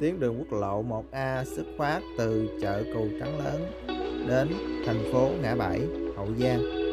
tuyến đường quốc lộ 1A xuất phát từ chợ Cù Trắng Lớn đến thành phố Ngã Bảy, Hậu Giang.